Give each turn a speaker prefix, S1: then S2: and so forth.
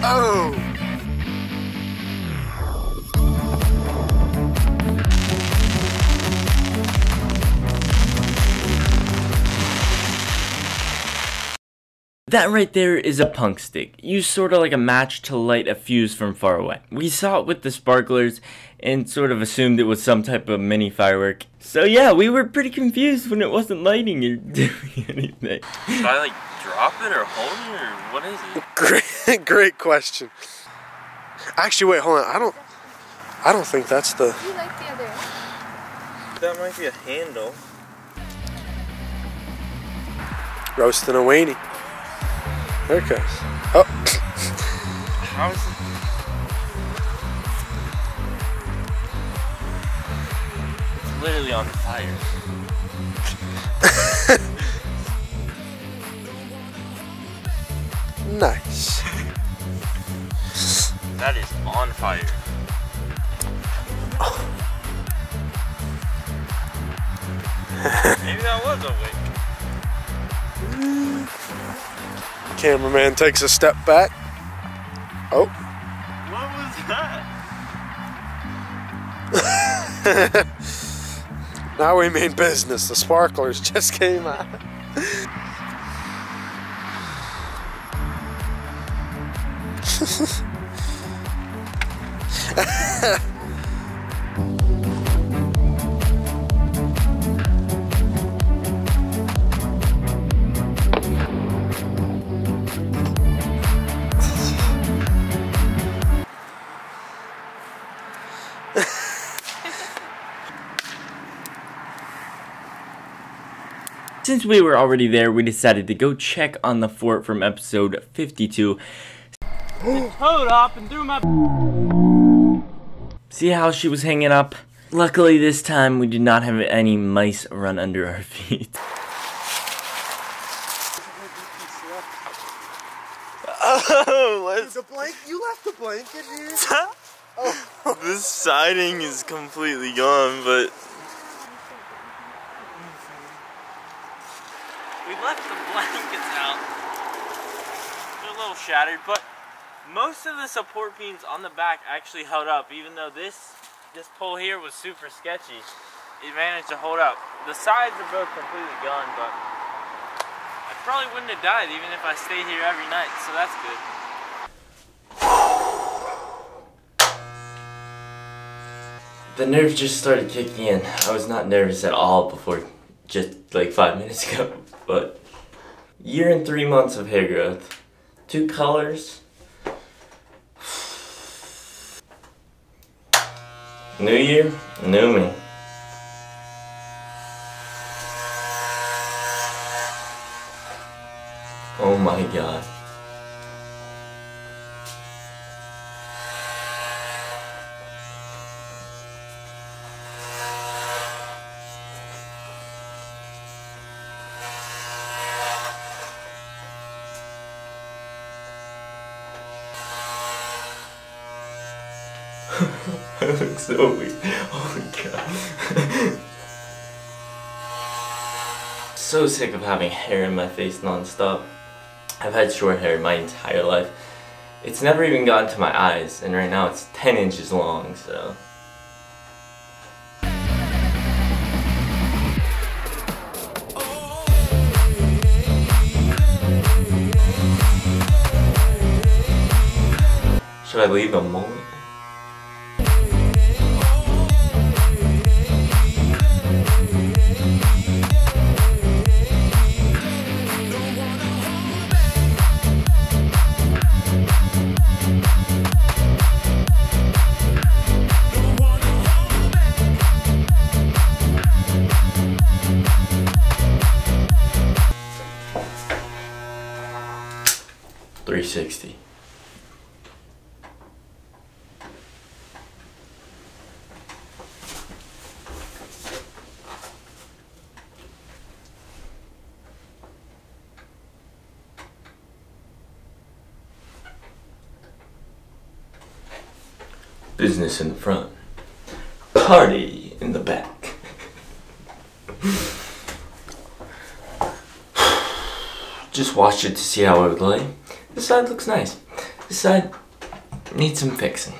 S1: Oh!
S2: That right there is a punk stick, used sort of like a match to light a fuse from far away. We saw it with the sparklers and sort of assumed it was some type of mini firework. So yeah, we were pretty confused when it wasn't lighting or doing anything. I like drop it or hold it or what is it?
S1: Great, great question. Actually, wait, hold on. I don't, I don't think that's the.
S3: You like the other?
S2: That might be a handle.
S1: Roasting a weenie. There it goes. Oh,
S2: How is it? It's literally on fire.
S1: Nice.
S2: That is on fire. Maybe that was a wick.
S1: Cameraman takes a step back. Oh,
S2: What was that?
S1: now we mean business. The sparklers just came out.
S2: Since we were already there, we decided to go check on the fort from episode 52.
S4: Hold up and do my.
S2: See how she was hanging up? Luckily, this time we did not have any mice run under our feet. Oh,
S1: The blank, you left the blanket here.
S2: This siding is completely gone, but
S4: We left the blankets out. They're a little shattered, but most of the support beams on the back actually held up. Even though this this pole here was super sketchy, it managed to hold up. The sides are both completely gone, but I probably wouldn't have died even if I stayed here every night. So that's good.
S2: the nerves just started kicking in. I was not nervous at all before just like five minutes ago. But year and three months of hair growth, two colors. New year, new me. Oh my god. I look so weird. Oh my god. so sick of having hair in my face nonstop. I've had short hair my entire life. It's never even gotten to my eyes, and right now it's 10 inches long, so. Should I leave a mullet? Three sixty. Business in the front. Party in the back. Just watched it to see how it would lay. This side looks nice. This side needs some fixing.